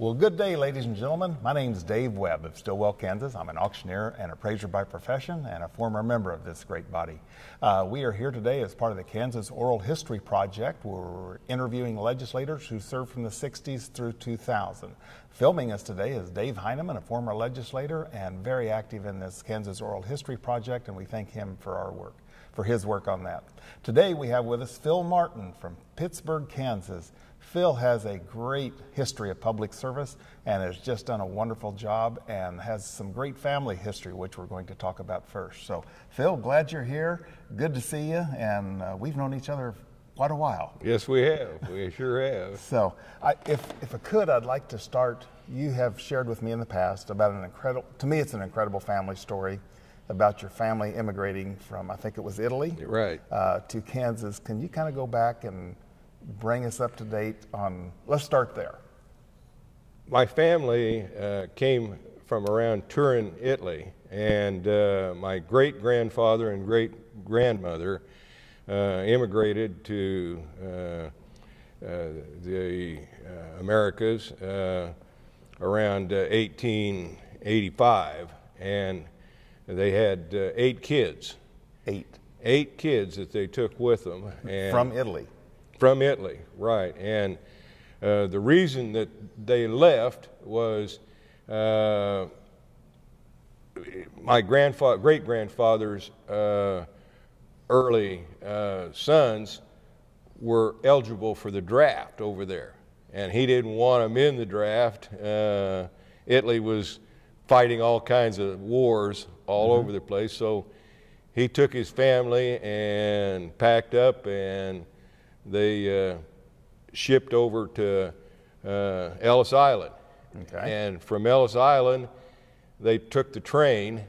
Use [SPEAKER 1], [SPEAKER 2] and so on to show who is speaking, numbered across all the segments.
[SPEAKER 1] Well, good day, ladies and gentlemen. My name is Dave Webb of Stilwell, Kansas. I'm an auctioneer and appraiser by profession and a former member of this great body. Uh, we are here today as part of the Kansas Oral History Project. We're interviewing legislators who served from the 60s through 2000. Filming us today is Dave Heinemann, a former legislator and very active in this Kansas Oral History Project, and we thank him for our work, for his work on that. Today we have with us Phil Martin from Pittsburg, Kansas. Phil has a great history of public service and has just done a wonderful job and has some great family history, which we're going to talk about first. So, Phil, glad you're here. Good to see you, and uh, we've known each other quite a while.
[SPEAKER 2] Yes, we have. We sure have.
[SPEAKER 1] So, I, if, if I could, I'd like to start. You have shared with me in the past about an incredible, to me, it's an incredible family story about your family immigrating from, I think it was Italy,
[SPEAKER 2] right,
[SPEAKER 1] uh, to Kansas. Can you kind of go back and bring us up to date on, let's start there.
[SPEAKER 2] My family uh, came from around Turin, Italy, and uh, my great grandfather and great grandmother uh, immigrated to uh, uh, the uh, Americas around 1885, and they had eight kids.
[SPEAKER 1] Eight.
[SPEAKER 2] Eight kids that they took with them.
[SPEAKER 1] from Italy.
[SPEAKER 2] From Italy, right. And uh, the reason that they left was uh, my grandfather, great grandfather's uh, early uh, sons were eligible for the draft over there. And he didn't want them in the draft. Uh, Italy was fighting all kinds of wars all mm-hmm. over the place. So he took his family and packed up and they uh, shipped over to uh, Ellis Island. Okay. And from Ellis Island, they took the train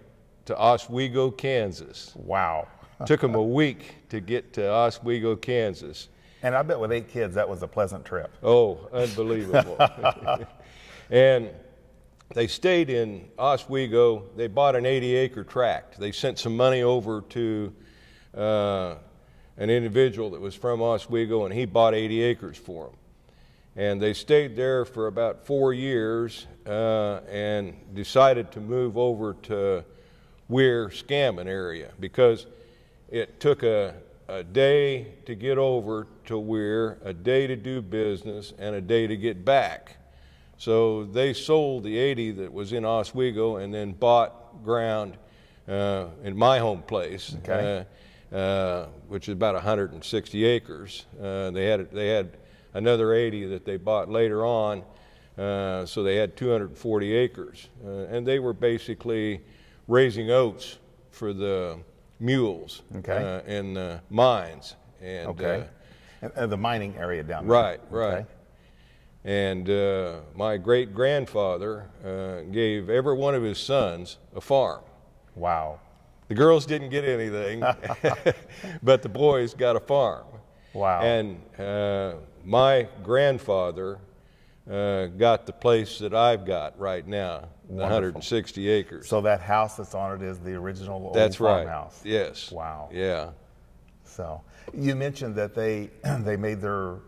[SPEAKER 2] to Oswego, Kansas.
[SPEAKER 1] Wow.
[SPEAKER 2] took them a week to get to Oswego, Kansas.
[SPEAKER 1] And I bet with eight kids, that was a pleasant trip.
[SPEAKER 2] Oh, unbelievable. and they stayed in Oswego. They bought an 80 acre tract. They sent some money over to uh, an individual that was from Oswego, and he bought 80 acres for them. And they stayed there for about four years uh, and decided to move over to Weir, Scammon area because it took a, a day to get over to Weir, a day to do business, and a day to get back. So they sold the 80 that was in Oswego and then bought ground uh, in my home place.
[SPEAKER 1] Okay.
[SPEAKER 2] Uh, uh, which is about 160 acres. Uh, they had they had another 80 that they bought later on, uh, so they had 240 acres, uh, and they were basically raising oats for the mules
[SPEAKER 1] okay.
[SPEAKER 2] in the mines. And,
[SPEAKER 1] okay. the mining area down
[SPEAKER 2] there. Right, right. Okay. And uh, my great grandfather uh, gave every one of his sons a farm.
[SPEAKER 1] Wow.
[SPEAKER 2] The girls didn't get anything, but the boys got a farm.
[SPEAKER 1] Wow.
[SPEAKER 2] And uh, my grandfather uh, got the place that I've got right now, the 160 acres.
[SPEAKER 1] So that house that's on it is the original old
[SPEAKER 2] that's right.
[SPEAKER 1] farmhouse.
[SPEAKER 2] Yes.
[SPEAKER 1] Wow.
[SPEAKER 2] Yeah.
[SPEAKER 1] So you mentioned that they they made their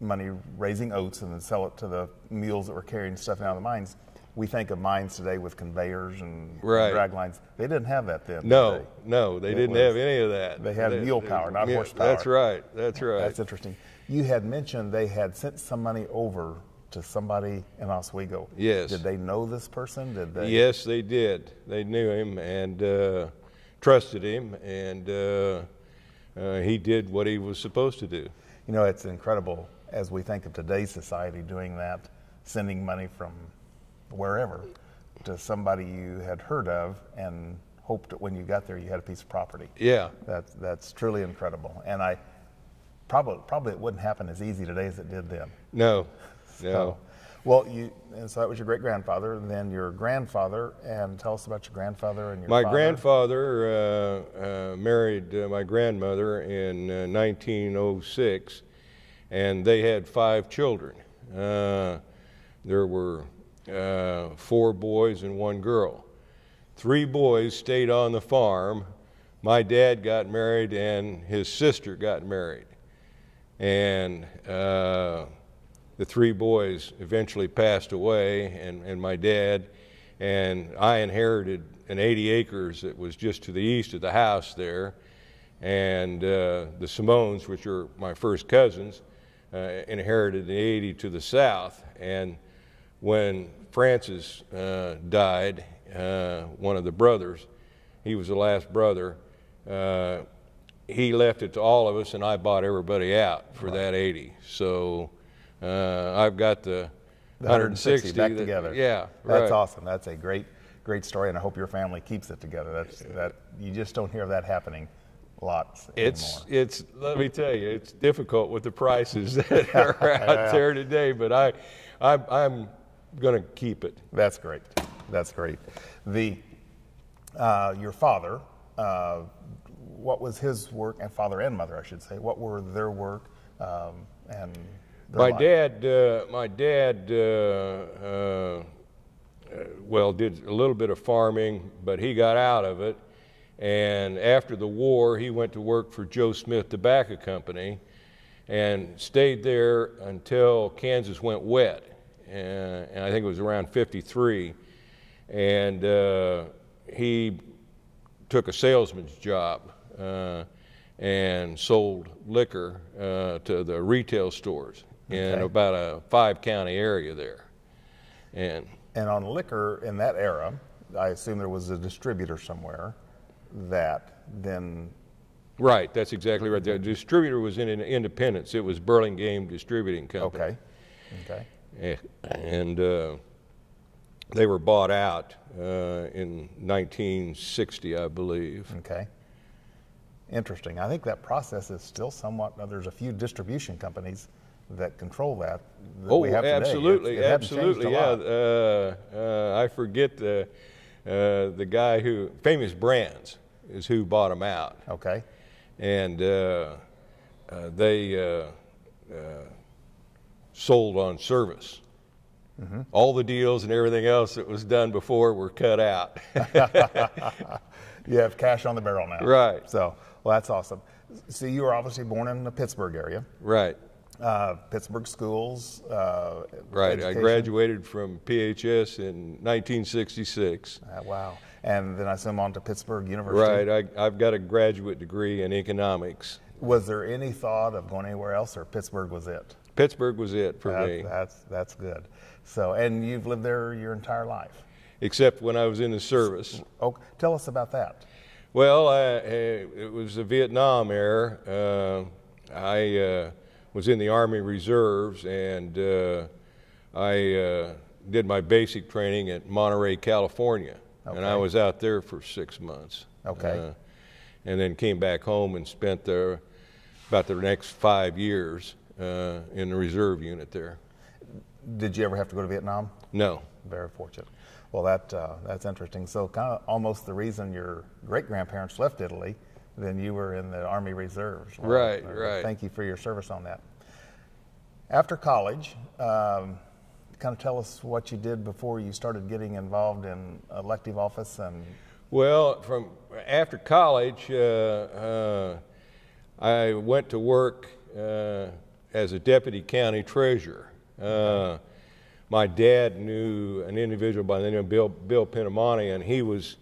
[SPEAKER 1] money raising oats and then sell it to the mules that were carrying stuff out of the mines we think of mines today with conveyors and
[SPEAKER 2] right.
[SPEAKER 1] drag lines. They didn't have that then.
[SPEAKER 2] No,
[SPEAKER 1] they?
[SPEAKER 2] no, they it didn't was, have any of that.
[SPEAKER 1] They had
[SPEAKER 2] they,
[SPEAKER 1] mule power, not
[SPEAKER 2] yeah,
[SPEAKER 1] horsepower.
[SPEAKER 2] That's right. That's right.
[SPEAKER 1] That's interesting. You had mentioned they had sent some money over to somebody in Oswego.
[SPEAKER 2] Yes.
[SPEAKER 1] Did they know this person? Did they?
[SPEAKER 2] Yes, they did. They knew him and uh, trusted him, and uh, uh, he did what he was supposed to do.
[SPEAKER 1] You know, it's incredible as we think of today's society doing that, sending money from wherever to somebody you had heard of and hoped that when you got there you had a piece of property.
[SPEAKER 2] Yeah.
[SPEAKER 1] That's, that's truly incredible. And I probably, probably it wouldn't happen as easy today as it did then.
[SPEAKER 2] No,
[SPEAKER 1] no.
[SPEAKER 2] So,
[SPEAKER 1] well, you, and so that was your great grandfather, and then your grandfather, and tell us about your grandfather and your
[SPEAKER 2] My
[SPEAKER 1] father.
[SPEAKER 2] grandfather uh, uh, married uh, my grandmother in 1906, uh, and they had five children. Uh, there were uh, four boys and one girl. Three boys stayed on the farm. My dad got married and his sister got married. And uh, the three boys eventually passed away, and, and my dad, and I inherited an 80 acres that was just to the east of the house there. And uh, the Simones, which are my first cousins, uh, inherited the 80 to the south. And when Francis uh, died, uh, one of the brothers, he was the last brother, uh, he left it to all of us, and I bought everybody out for right. that 80. So uh, I've got the,
[SPEAKER 1] the 160, 160 back
[SPEAKER 2] that,
[SPEAKER 1] together.
[SPEAKER 2] Yeah,
[SPEAKER 1] that's
[SPEAKER 2] right.
[SPEAKER 1] awesome. That's a great, great story, and I hope your family keeps it together. That's that you just don't hear that happening lots.
[SPEAKER 2] It's
[SPEAKER 1] anymore.
[SPEAKER 2] it's let me tell you, it's difficult with the prices that are out there today. But I, I I'm going to keep it.
[SPEAKER 1] That's great. That's great. The uh, your father. Uh, what was his work, and father and mother, I should say. What were their work um, and
[SPEAKER 2] my life? dad? Uh, my dad. Uh, uh, well, did a little bit of farming, but he got out of it and after the war, he went to work for Joe Smith Tobacco Company and stayed there until Kansas went wet. And, and I think it was around 53. And uh, he took a salesman's job uh, and sold liquor uh, to the retail stores okay. in about a five county area there. And,
[SPEAKER 1] and on liquor in that era, I assume there was a distributor somewhere that, then
[SPEAKER 2] Right, that's exactly right. The distributor was in an Independence. It was Burlingame Distributing Company.
[SPEAKER 1] Okay. Okay.
[SPEAKER 2] Eh, and uh, they were bought out uh, in 1960, I believe.
[SPEAKER 1] Okay. Interesting. I think that process is still somewhat. Uh, there's a few distribution companies that control that. that
[SPEAKER 2] oh, absolutely, it, it absolutely. Yeah. Uh, uh, I forget the uh, the guy who famous brands is who bought them out.
[SPEAKER 1] Okay.
[SPEAKER 2] And uh, uh, they uh, uh, sold on service. Mm-hmm. All the deals and everything else that was done before were cut out.
[SPEAKER 1] you have cash on the barrel now.
[SPEAKER 2] Right.
[SPEAKER 1] So, well, that's awesome. So, you were obviously born in the Pittsburg area.
[SPEAKER 2] Right.
[SPEAKER 1] Uh, Pittsburg schools. Uh,
[SPEAKER 2] right. Education. I graduated from PHS in 1966.
[SPEAKER 1] Uh, wow and then I sent on to Pittsburg University.
[SPEAKER 2] Right. I, have got a graduate degree in economics.
[SPEAKER 1] Was there any thought of going anywhere else, or Pittsburg was it?
[SPEAKER 2] Pittsburg was it for
[SPEAKER 1] that,
[SPEAKER 2] me.
[SPEAKER 1] That's that's good. So, and you've lived there your entire life,
[SPEAKER 2] except when I was in the service.
[SPEAKER 1] Oh, tell us about that.
[SPEAKER 2] Well, I, it was the Vietnam era. Uh, I uh, was in the Army Reserves, and uh, I uh, did my basic training at Monterey, California. Okay. And I was out there for six months.
[SPEAKER 1] Okay. Uh,
[SPEAKER 2] and then came back home and spent there about the next five years uh, in the reserve unit there.
[SPEAKER 1] Did you ever have to go to Vietnam?
[SPEAKER 2] No.
[SPEAKER 1] Very fortunate. Well, that uh, that's interesting. So, kind of almost the reason your great grandparents left Italy, then you were in the Army Reserves.
[SPEAKER 2] Right, uh, right.
[SPEAKER 1] Thank you for your service on that. After college, um, kind of tell us what you did before you started getting involved in elective office and
[SPEAKER 2] well from after college uh, uh, i went to work uh, as a deputy county treasurer. Uh, my dad knew an individual by the name of bill, bill Pinamonti, and he was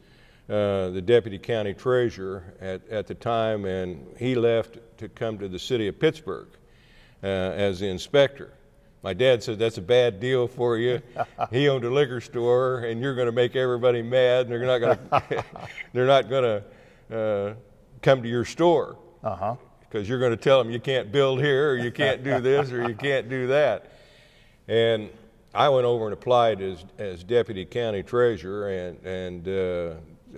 [SPEAKER 2] uh, the deputy county treasurer at, at the time and he left to come to the city of pittsburg uh, as the inspector. My dad said that's a bad deal for you. he owned a liquor store, and you're going to make everybody mad, and they're not going to they're not going to uh, come to your store because you're going to tell them you can't build here, or you can't do this, or you can't do that. And I went over and applied as as deputy county treasurer, and and uh,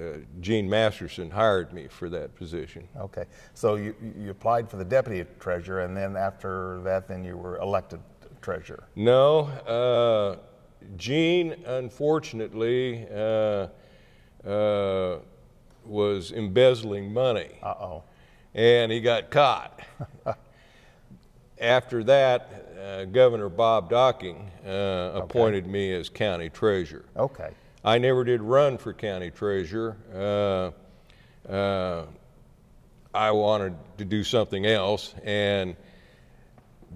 [SPEAKER 2] uh, Gene Masterson hired me for that position.
[SPEAKER 1] Okay, so you you applied for the deputy treasurer, and then after that, then you were elected treasurer?
[SPEAKER 2] No. Uh, Gene, unfortunately, uh, uh, was embezzling money.
[SPEAKER 1] Uh oh.
[SPEAKER 2] And he got caught. After that, uh, Governor Bob Docking uh, okay. appointed me as county treasurer.
[SPEAKER 1] Okay.
[SPEAKER 2] I never did run for county treasurer. Uh, I wanted to do something else, and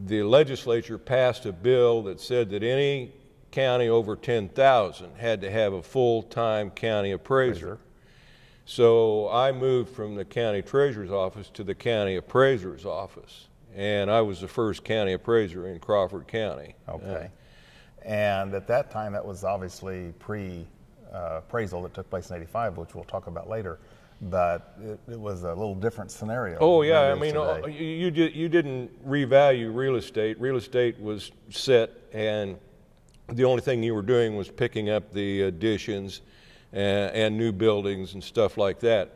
[SPEAKER 2] the legislature passed a bill that said that any county over 10,000 had to have a full-time county appraiser. So I moved from the county treasurer's office to the county appraiser's office, and I was the first county appraiser in Crawford County.
[SPEAKER 1] Okay. And at that time, that was obviously pre uh, appraisal that took place in 85, which we'll talk about later. But it, it was a little different scenario.
[SPEAKER 2] Oh yeah, I mean, uh, you you, you didn't revalue real estate. Real estate was set, and the only thing you were doing was picking up the additions and, and new buildings and stuff like that.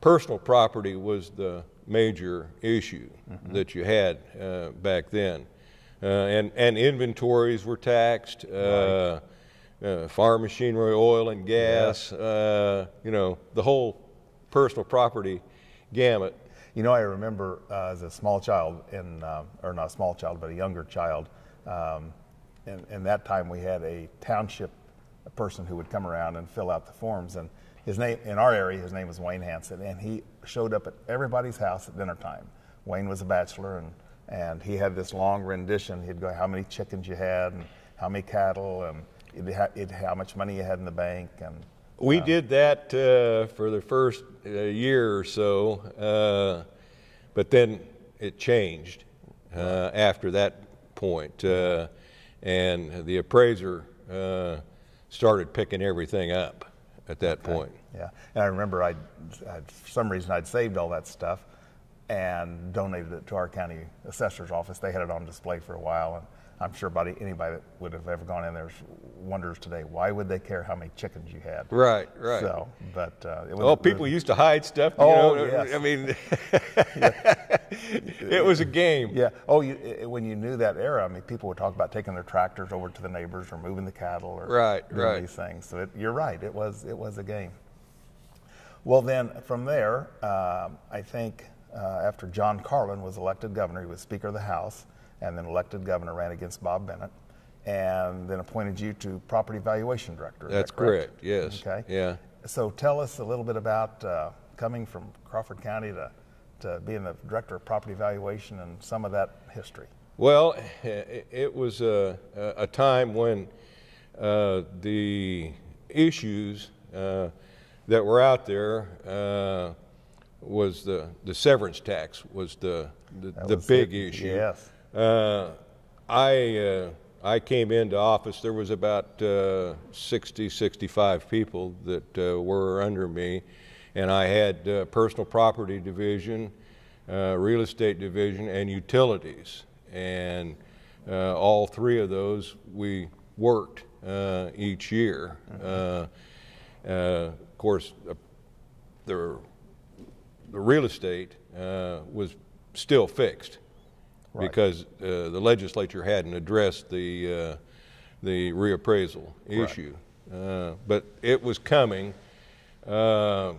[SPEAKER 2] Personal property was the major issue that you had uh, back then, uh, and and inventories were taxed. Uh, uh, farm machinery, oil and gas, uh, you know, the whole personal property gamut.
[SPEAKER 1] You know, I remember uh, as a small child, in, or not a small child, but a younger child, um, in, in that time we had a township person who would come around and fill out the forms. And his name, in our area, his name was Wayne Hanson, and he showed up at everybody's house at dinner time. Wayne was a bachelor, and, and he had this long rendition. He'd go, how many chickens you had, and how many cattle, and it, it, how much money you had in the bank, and
[SPEAKER 2] We did that uh, for the first uh, year or so, uh, but then it changed uh, after that point, uh, and the appraiser uh, started picking everything up at that point.
[SPEAKER 1] Yeah, and I remember I'd, I'd, for some reason I'd saved all that stuff and donated it to our county assessor's office. They had it on display for a while, and I'm sure anybody, anybody that would have ever gone in there wonders today why would they care how many chickens you had.
[SPEAKER 2] Right, right.
[SPEAKER 1] So, but uh, it was,
[SPEAKER 2] Well, people used to hide stuff. You
[SPEAKER 1] Oh,
[SPEAKER 2] know,
[SPEAKER 1] yes.
[SPEAKER 2] I mean, it was a game.
[SPEAKER 1] Yeah. Oh, you, i when you knew that era, I mean, people would talk about taking their tractors over to the neighbors or moving the cattle or
[SPEAKER 2] Right,
[SPEAKER 1] doing
[SPEAKER 2] right.
[SPEAKER 1] these things. So it, you're right. It was it was a game. Well, then from there, um, I think uh, after John Carlin was elected governor, he was Speaker of the House, and then elected governor, ran against Bob Bennett, and then appointed you to Property Valuation Director. Is that
[SPEAKER 2] That's correct. Yes.
[SPEAKER 1] Okay.
[SPEAKER 2] Yeah.
[SPEAKER 1] So tell us a little bit about uh, coming from Crawford County to, to being the Director of Property Valuation and some of that history.
[SPEAKER 2] Well, it it was a, a time when uh, the issues uh, that were out there uh, was the, the severance tax was the, the, the
[SPEAKER 1] was
[SPEAKER 2] big
[SPEAKER 1] it.
[SPEAKER 2] issue.
[SPEAKER 1] Yes.
[SPEAKER 2] Uh, I, uh, I came into office, there was about uh, 60, 65 people that uh, were under me, and I had uh, personal property division, uh, real estate division, and utilities. And uh, all three of those we worked uh, each year. Uh, uh, of course, uh, the, the real estate uh, was still fixed
[SPEAKER 1] Right.
[SPEAKER 2] because uh, the legislature hadn't addressed the uh, the reappraisal
[SPEAKER 1] Right.
[SPEAKER 2] issue. Uh, but it was coming. Uh,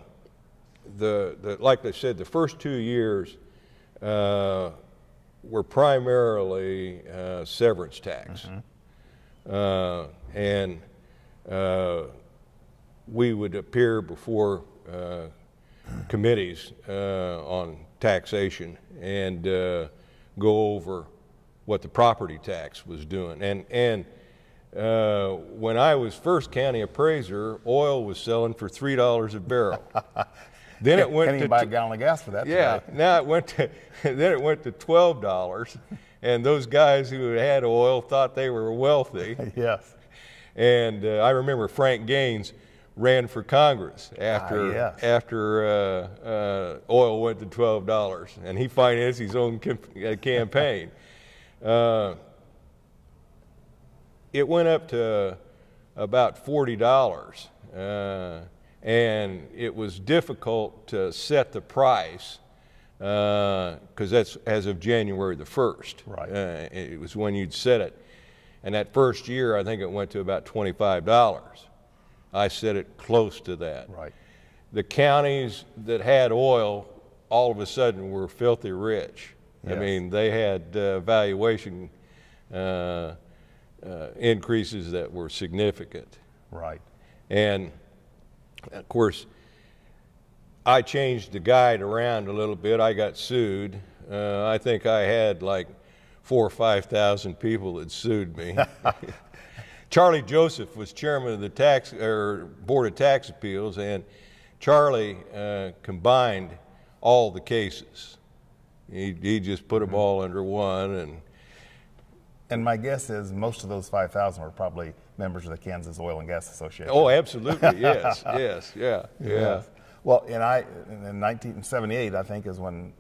[SPEAKER 2] the, the like I said, the first two years uh, were primarily uh, severance tax, uh, and uh, we would appear before uh, committees uh, on taxation and uh, go over what the property tax was doing. And, and uh, when I was first county appraiser, oil was selling for $3 a barrel. then it went
[SPEAKER 1] Can't
[SPEAKER 2] to
[SPEAKER 1] buy a gallon of gas for that.
[SPEAKER 2] yeah,
[SPEAKER 1] today.
[SPEAKER 2] now it went to then it went to twelve dollars, and those guys who had oil thought they were wealthy.
[SPEAKER 1] yes.
[SPEAKER 2] And uh, I remember Frank Gaines ran for Congress after
[SPEAKER 1] Ah, yes.
[SPEAKER 2] after uh, uh, oil went to twelve dollars, and he financed his own uh, campaign. uh, it went up to about forty dollars, uh, and it was difficult to set the price because that's as of January the first.
[SPEAKER 1] Right.
[SPEAKER 2] Uh, it was when you'd set it, and that first year I think it went to about twenty-five dollars. I set it close to that.
[SPEAKER 1] Right.
[SPEAKER 2] The counties that had oil all of a sudden were filthy rich. I mean, they had uh, valuation uh, uh, increases that were significant.
[SPEAKER 1] Right.
[SPEAKER 2] And of course, I changed the guide around a little bit. I got sued. Uh, I think I had like four or 5,000 people that sued me. Charlie Joseph was chairman of the tax or board of tax appeals, and Charlie uh, combined all the cases. He, he just put them
[SPEAKER 1] Mm-hmm.
[SPEAKER 2] all under one, and
[SPEAKER 1] And my guess is most of those 5,000 were probably members of the Kansas Oil and Gas Association.
[SPEAKER 2] oh, absolutely, yes, yes, yeah, yeah.
[SPEAKER 1] Yes. Well, and I, in 1978, I think, is when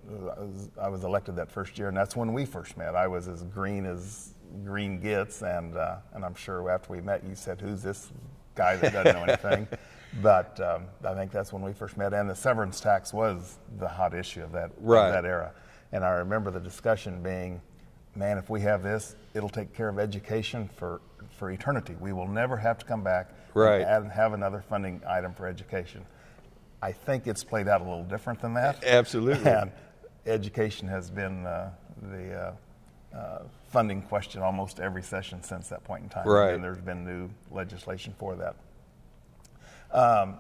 [SPEAKER 1] I was elected that first year, and that's when we first met. I was as green as green gets, and uh, and I'm sure after we met, you said, "Who's this guy that doesn't know anything?" but um, I think that's when we first met, and the severance tax was the hot issue of that
[SPEAKER 2] Right.
[SPEAKER 1] of that era. And I remember the discussion being, "Man, if we have this, it'll take care of education for for eternity. We will never have to come back
[SPEAKER 2] Right.
[SPEAKER 1] and have another funding item for education." I think it's played out a little different than that.
[SPEAKER 2] Absolutely.
[SPEAKER 1] And education has been uh, the uh, uh, funding question almost every session since that point in time.
[SPEAKER 2] Right.
[SPEAKER 1] And there's been new legislation for that. Um,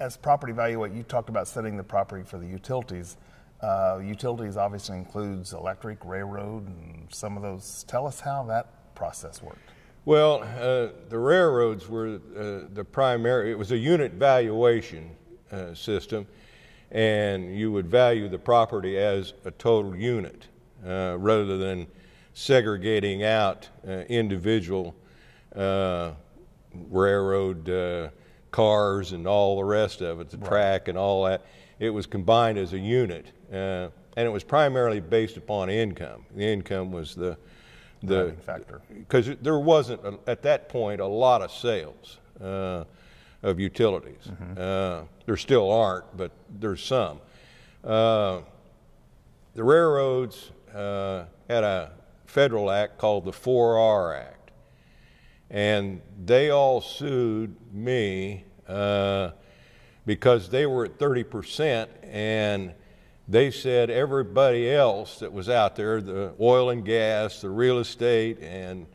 [SPEAKER 1] as property value, you talked about setting the property for the utilities. Uh, utilities obviously includes electric, railroad, and some of those. Tell us how that process worked.
[SPEAKER 2] Well, uh, the railroads were uh, the primary, it was a unit valuation uh, system, and you would value the property as a total unit uh, rather than segregating out uh, individual uh, railroad uh, cars and all the rest of it, the track and all that. It was combined as a unit, uh, and it was primarily based upon income. The income was the the
[SPEAKER 1] Driving factor.
[SPEAKER 2] because there wasn't a, at that point a lot of sales uh, of utilities. Uh, there still aren't, but there's some. Uh, the railroads uh, had a federal act called the 4R Act, and they all sued me uh, because they were at 30% and they said everybody else that was out there, the oil and gas, the real estate, and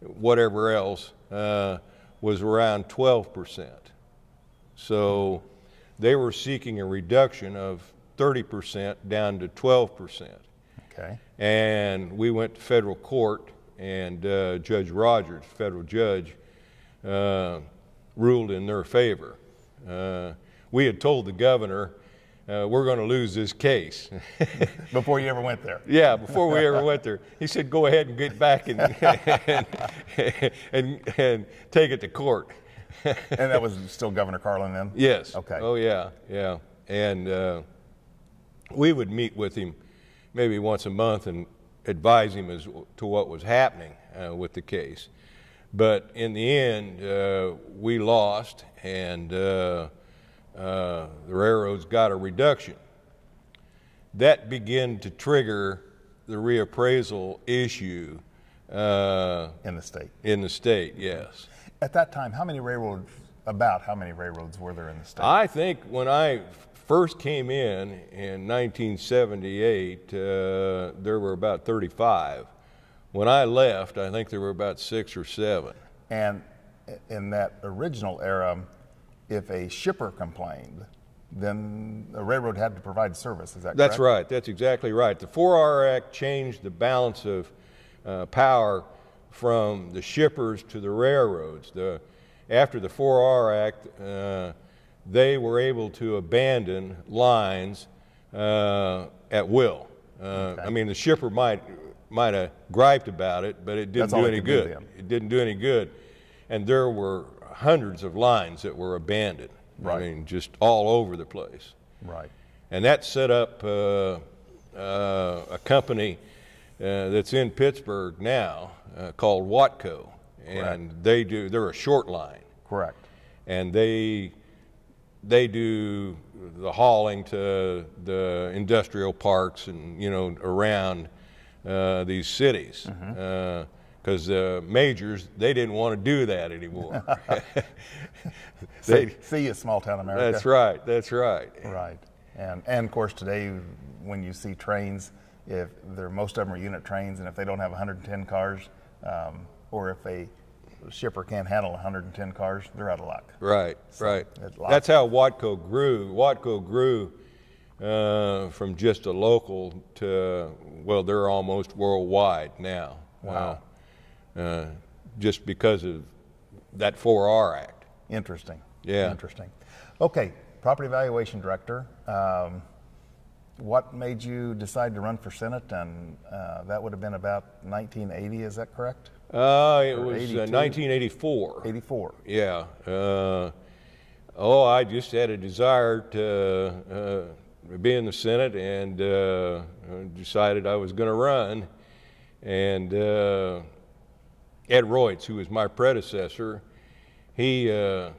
[SPEAKER 2] whatever else, uh, was around 12%. So they were seeking a reduction of 30% down to 12%.
[SPEAKER 1] Okay.
[SPEAKER 2] And we went to federal court, and uh, Judge Rogers, federal judge, uh, ruled in their favor. Uh, we had told the governor, uh, we're going to lose this case.
[SPEAKER 1] Before you ever went there.
[SPEAKER 2] yeah, before we ever went there. He said, go ahead and get back and, and, and, and take it to court.
[SPEAKER 1] and that was still Governor Carlin then?
[SPEAKER 2] Yes.
[SPEAKER 1] Okay.
[SPEAKER 2] Oh, yeah, yeah. And uh, we would meet with him maybe once a month and advise him as to what was happening uh, with the case. But in the end, uh, we lost, and uh, uh, the railroads got a reduction. That began to trigger the reappraisal issue uh,
[SPEAKER 1] In the state.
[SPEAKER 2] in the state, yes.
[SPEAKER 1] At that time, how many railroads, about how many railroads were there in the state?
[SPEAKER 2] I think when I first came in in 1978, uh, there were about 35. When I left, I think there were about six or seven.
[SPEAKER 1] and in that original era, if a shipper complained, then the railroad had to provide service. Is that
[SPEAKER 2] That's
[SPEAKER 1] correct?
[SPEAKER 2] right. That's exactly right. The 4R Act changed the balance of uh, power from the shippers to the railroads. The, after the 4R Act, uh, they were able to abandon lines uh, at will. Uh, I mean, the shipper might might have griped about it, but it didn't
[SPEAKER 1] That's
[SPEAKER 2] do any
[SPEAKER 1] do
[SPEAKER 2] good. It didn't do any good, and there were hundreds of lines that were abandoned.
[SPEAKER 1] Right.
[SPEAKER 2] I mean, just all over the place.
[SPEAKER 1] Right.
[SPEAKER 2] And that set up uh, uh, a company uh, that's in Pittsburg now uh, called Watco. And they do, they're a short line.
[SPEAKER 1] Correct.
[SPEAKER 2] And they, they do the hauling to the industrial parks and, you know, around uh, these cities. Because the majors, they didn't want to do that anymore.
[SPEAKER 1] See, see you, small town America.
[SPEAKER 2] that's right, that's right.
[SPEAKER 1] Right. And, and of course, today, when you see trains, if they're, most of them are unit trains, and if they don't have 110 cars, um, or if a shipper can't handle 110 cars, they're out of luck.
[SPEAKER 2] Right, right. That's how Watco grew. Watco grew uh, from just a local to, well, they're almost worldwide now.
[SPEAKER 1] Wow.
[SPEAKER 2] Uh, uh, just because of that 4R Act.
[SPEAKER 1] Interesting.
[SPEAKER 2] Yeah.
[SPEAKER 1] Interesting. Okay, property valuation director. Um, what made you decide to run for Senate? And uh, that would have been about 1980, is that correct?
[SPEAKER 2] Uh, it was uh, 1984.
[SPEAKER 1] 84.
[SPEAKER 2] Yeah. Uh, oh, I just had a desire to uh, be in the Senate and uh, decided I was going to run. And uh, Ed Royce, who was my predecessor, he uh,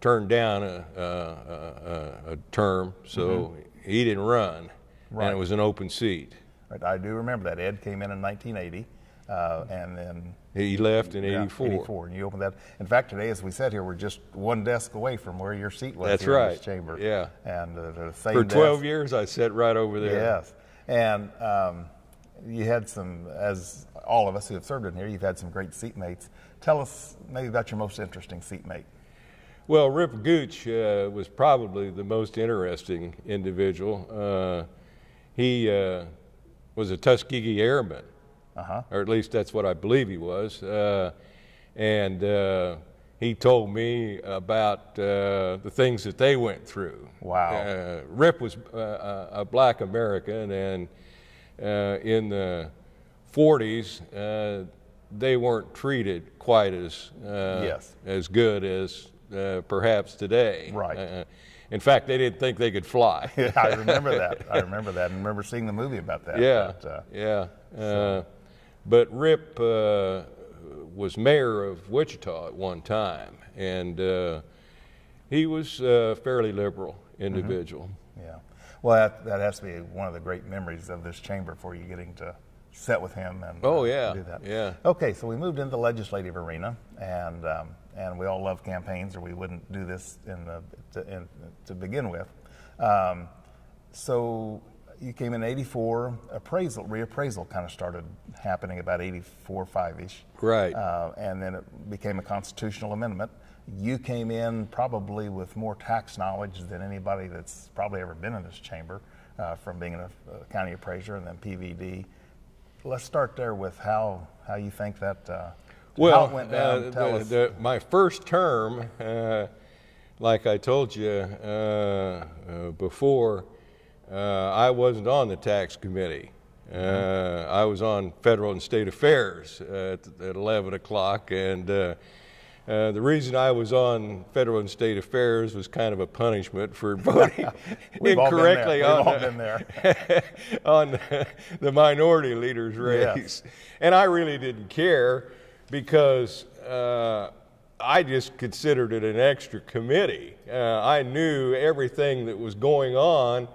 [SPEAKER 2] turned down a, a, a, a term, so he didn't run.
[SPEAKER 1] Right.
[SPEAKER 2] And it was an open seat.
[SPEAKER 1] Right, I do remember that. Ed came in in 1980, uh, and then
[SPEAKER 2] He left in
[SPEAKER 1] yeah,
[SPEAKER 2] 84.
[SPEAKER 1] 84, and you opened that. In fact, today, as we said here, we're just one desk away from where your seat was
[SPEAKER 2] That's
[SPEAKER 1] here in
[SPEAKER 2] right.
[SPEAKER 1] this chamber.
[SPEAKER 2] Yeah.
[SPEAKER 1] and uh,
[SPEAKER 2] For 12
[SPEAKER 1] desk.
[SPEAKER 2] years, I sat right over there.
[SPEAKER 1] Yes, and um, you had some, as all of us who have served in here, you've had some great seatmates. Tell us maybe about your most interesting seatmate.
[SPEAKER 2] Well, Rip Gooch uh, was probably the most interesting individual. Uh, he uh, was a Tuskegee Airman,
[SPEAKER 1] Uh-huh.
[SPEAKER 2] or at least that's what I believe he was. Uh, and uh, he told me about uh, the things that they went through.
[SPEAKER 1] Wow.
[SPEAKER 2] Uh, Rip was uh, a a black American, and uh, in the 40s, uh, they weren't treated quite as uh,
[SPEAKER 1] Yes.
[SPEAKER 2] as good as uh, perhaps today.
[SPEAKER 1] Right.
[SPEAKER 2] Uh, in fact, they didn't think they could fly.
[SPEAKER 1] I remember that. I remember that, and remember seeing the movie about that.
[SPEAKER 2] Yeah,
[SPEAKER 1] But, uh,
[SPEAKER 2] yeah. Uh, but Rip uh, was mayor of Wichita at one time, and uh, he was a fairly liberal individual.
[SPEAKER 1] yeah. Well, that, that has to be one of the great memories of this chamber for you getting to sit with him and
[SPEAKER 2] Oh,
[SPEAKER 1] uh,
[SPEAKER 2] yeah,
[SPEAKER 1] do that.
[SPEAKER 2] yeah.
[SPEAKER 1] Okay, so we moved into the legislative arena, and um, and we all love campaigns, or we wouldn't do this in the to, in, to begin with. Um, so you came in '84. Appraisal, reappraisal, kind of started happening about '84, five ish.
[SPEAKER 2] Right.
[SPEAKER 1] Uh, and then it became a constitutional amendment. You came in probably with more tax knowledge than anybody that's probably ever been in this chamber, uh, from being a, a county appraiser and then PVD. Let's start there with how how you think that uh,
[SPEAKER 2] Well,
[SPEAKER 1] went down.
[SPEAKER 2] uh,
[SPEAKER 1] Tell
[SPEAKER 2] the-
[SPEAKER 1] us.
[SPEAKER 2] the- my first term, uh, like I told you uh, uh, before, I wasn't on the tax committee. Uh, I was on federal and state affairs at, at 11 o'clock, and uh, uh, the reason I was on federal and state affairs was kind of a punishment for voting
[SPEAKER 1] We've all been there.
[SPEAKER 2] incorrectly on the-
[SPEAKER 1] there.
[SPEAKER 2] on the minority leader's
[SPEAKER 1] Yes.
[SPEAKER 2] race. And I really didn't care because uh, I just considered it an extra committee. Uh, I knew everything that was going on uh,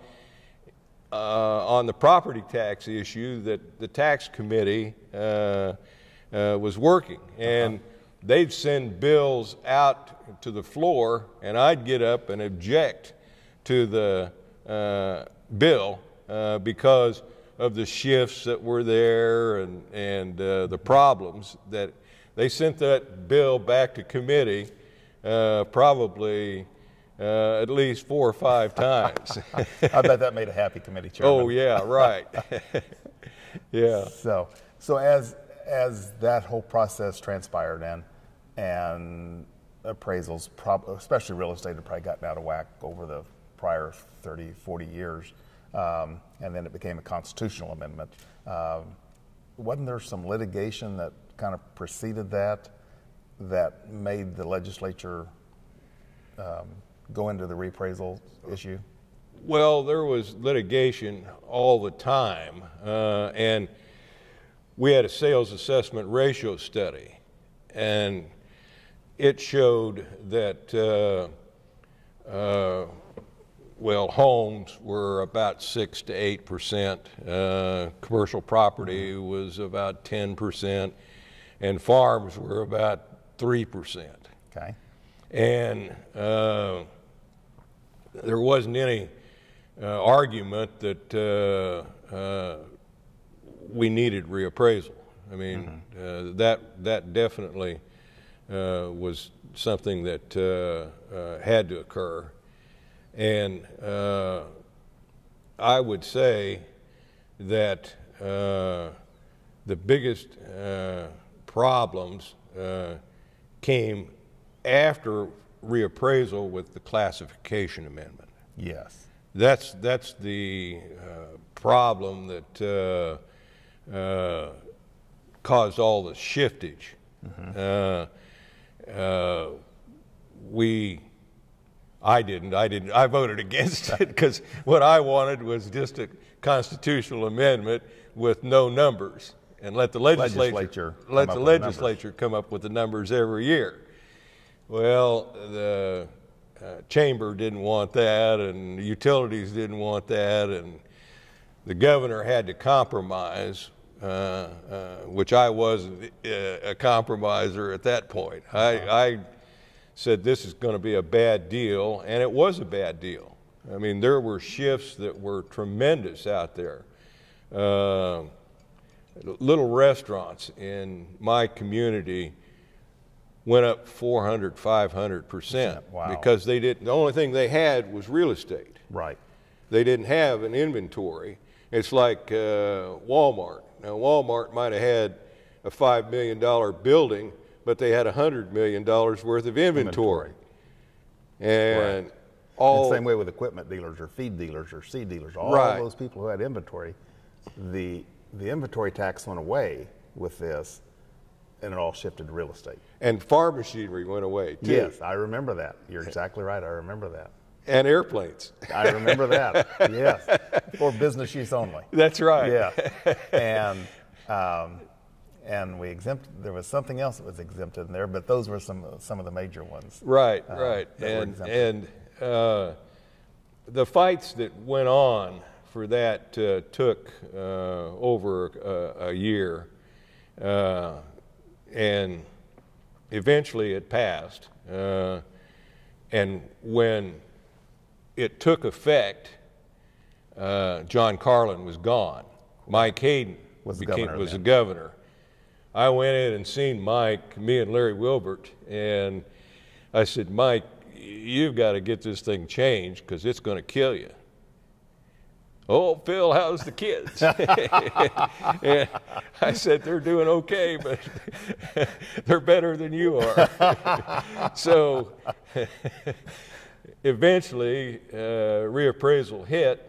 [SPEAKER 2] on the property tax issue that the tax committee uh, uh, was working. And they'd send bills out to the floor, and I'd get up and object to the uh, bill uh, because of the shifts that were there and, and uh, the problems that they sent that bill back to committee uh, probably uh, at least four or five times.
[SPEAKER 1] I bet that made a happy committee chairman.
[SPEAKER 2] oh yeah, right. yeah.
[SPEAKER 1] So, so as as that whole process transpired and and appraisals, prob- especially real estate, had probably gotten out of whack over the prior 30, 40 years, um, and then it became a constitutional amendment. Um, wasn't there some litigation that kind of preceded that that made the legislature um, go into the reappraisal issue?
[SPEAKER 2] Well, there was litigation all the time, uh, and we had a sales assessment ratio study, and it showed that, uh, uh, well, homes were about six to eight percent, uh, commercial property was about ten percent, and farms were about three percent.
[SPEAKER 1] Okay.
[SPEAKER 2] And uh, there wasn't any uh, argument that uh, uh, we needed reappraisal. I mean, uh, that that definitely uh, was something that uh, uh, had to occur, and uh, I would say that uh, the biggest uh, problems uh, came after reappraisal with the classification amendment.
[SPEAKER 1] Yes.
[SPEAKER 2] That's, that's the uh, problem that uh, uh, caused all the shiftage. Mm-hmm. Uh, we, I didn't, I didn't, I voted against it because what I wanted was just a constitutional amendment with no numbers and let the legislature,
[SPEAKER 1] Legislature
[SPEAKER 2] let the legislature come up with the numbers every year. Well, the uh, chamber didn't want that, and the utilities didn't want that, and the governor had to compromise, uh, uh, which I wasn't uh, a compromiser at that point. I, I said this is going to be a bad deal, and it was a bad deal. I mean, there were shifts that were tremendous out there. Uh, little restaurants in my community went up 400, 500 percent
[SPEAKER 1] Wow.
[SPEAKER 2] because they didn't. The only thing they had was real estate.
[SPEAKER 1] Right.
[SPEAKER 2] They didn't have an inventory. It's like uh, Walmart. Now, Walmart might have had a five million dollar building, but they had a hundred million dollars worth of inventory. And
[SPEAKER 1] And
[SPEAKER 2] all
[SPEAKER 1] same way with equipment dealers or feed dealers or seed dealers. All
[SPEAKER 2] Right.
[SPEAKER 1] those people who had inventory, the the inventory tax went away with this, and it all shifted to real estate.
[SPEAKER 2] and farm machinery went away too.
[SPEAKER 1] Yes, I remember that. You're exactly right. I remember that.
[SPEAKER 2] And airplanes.
[SPEAKER 1] I remember that. yes, for business use only.
[SPEAKER 2] That's right.
[SPEAKER 1] Yeah, and um, and we exempt. There was something else that was exempted in there, but those were some some of the major ones.
[SPEAKER 2] Right,
[SPEAKER 1] uh,
[SPEAKER 2] right. And, and uh, the fights that went on for that uh, took uh, over a, a year. And eventually it passed. Uh, and when it took effect, uh, John Carlin was gone. Mike Hayden
[SPEAKER 1] Was the governor
[SPEAKER 2] was the governor. I went in and seen Mike, me and Larry Wilbert, and I said, Mike, you've got to get this thing changed because it's going to kill you. Oh, Phil, how's the kids? and I said, they're doing okay, but they're better than you are. so eventually, uh, reappraisal hit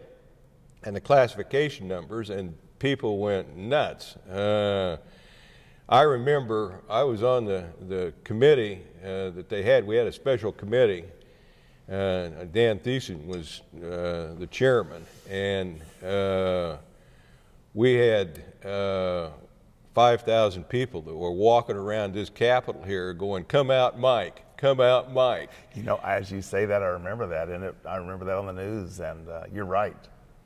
[SPEAKER 2] and the classification numbers, and people went nuts. Uh, I remember I was on the, the committee uh, that they had. We had a special committee. Uh, Dan Thiessen was uh, the chairman, and uh, we had uh, 5,000 people that were walking around this capitol here going, Come out, Mike, come out, Mike.
[SPEAKER 1] You know, as you say that, I remember that, and it, I remember that on the news. And uh, you're right.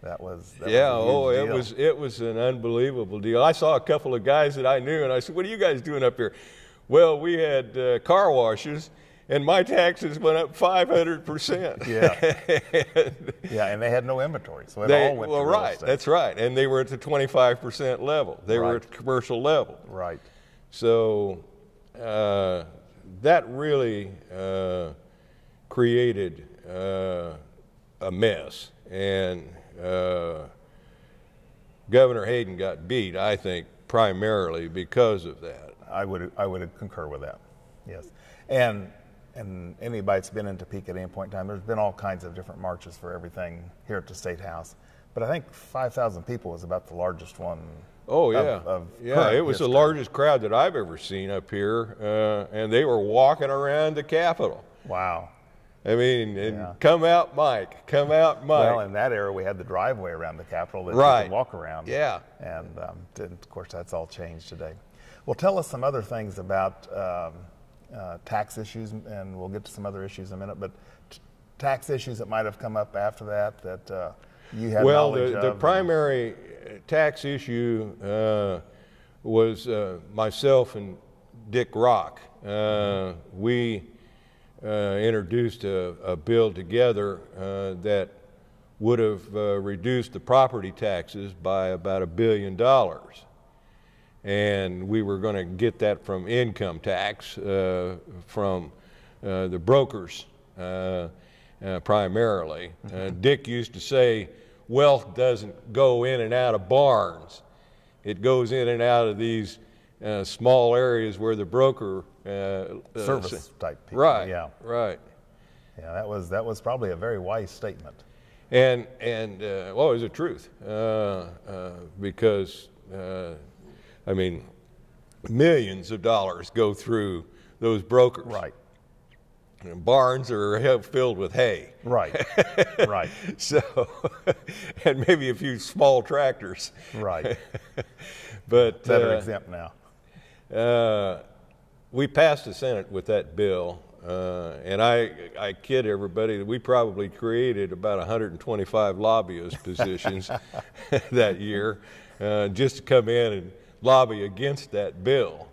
[SPEAKER 1] That was that
[SPEAKER 2] yeah,
[SPEAKER 1] Was a
[SPEAKER 2] oh,
[SPEAKER 1] huge
[SPEAKER 2] it
[SPEAKER 1] deal.
[SPEAKER 2] was it was an unbelievable deal. I saw a couple of guys that I knew, and I said, "What are you guys doing up here?" Well, we had uh, car washes, and my taxes went up 500 percent.
[SPEAKER 1] Yeah. Yeah, and they had no inventory, so it
[SPEAKER 2] They,
[SPEAKER 1] all went
[SPEAKER 2] well, right, that's right, and they were at the 25 percent level. They were at the commercial level.
[SPEAKER 1] right.
[SPEAKER 2] So uh, that really uh, created uh, a mess, and uh, Governor Hayden got beat, I think, primarily because of that.
[SPEAKER 1] I would I would concur with that. Yes, and and anybody that's been in Topeka at any point in time, there's been all kinds of different marches for everything here at the State House. But I think 5,000 people was about the largest one.
[SPEAKER 2] Oh
[SPEAKER 1] of-
[SPEAKER 2] yeah,
[SPEAKER 1] of
[SPEAKER 2] yeah. It was the largest crowd that I've ever seen up here, uh, and they were walking around the Capitol.
[SPEAKER 1] Wow.
[SPEAKER 2] I mean, and
[SPEAKER 1] Yeah.
[SPEAKER 2] come out, Mike. Come out, Mike.
[SPEAKER 1] Well, in that era, we had the driveway around the Capitol that
[SPEAKER 2] Right.
[SPEAKER 1] you could walk around.
[SPEAKER 2] Yeah.
[SPEAKER 1] And um, and of course, that's all changed today. Well, tell us some other things about um, uh, tax issues, and we'll get to some other issues in a minute. But t- tax issues that might have come up after that that uh, you had
[SPEAKER 2] well,
[SPEAKER 1] knowledge
[SPEAKER 2] the,
[SPEAKER 1] of.
[SPEAKER 2] the primary uh, tax issue uh, was uh, myself and Dick Rock. Uh, we uh, introduced a, a bill together uh, that would have uh, reduced the property taxes by about a billion dollars. And we were going to get that from income tax, uh, from uh, the brokers uh, uh, primarily. Uh, Dick used to say, wealth doesn't go in and out of barns. It goes in and out of these uh, small areas where the broker
[SPEAKER 1] Service type people.
[SPEAKER 2] Right.
[SPEAKER 1] Yeah.
[SPEAKER 2] Right.
[SPEAKER 1] Yeah, that was that was probably a very wise statement.
[SPEAKER 2] And and uh, well, it was the truth uh, uh, because uh, I mean, millions of dollars go through those brokers.
[SPEAKER 1] Right.
[SPEAKER 2] And barns are filled with hay.
[SPEAKER 1] Right. right.
[SPEAKER 2] So, and maybe a few small tractors.
[SPEAKER 1] Right.
[SPEAKER 2] But
[SPEAKER 1] That are
[SPEAKER 2] uh,
[SPEAKER 1] exempt now.
[SPEAKER 2] uh, we passed the Senate with that bill, uh, and I, I kid everybody that we probably created about 125 lobbyist positions that year uh, just to come in and lobby against that bill.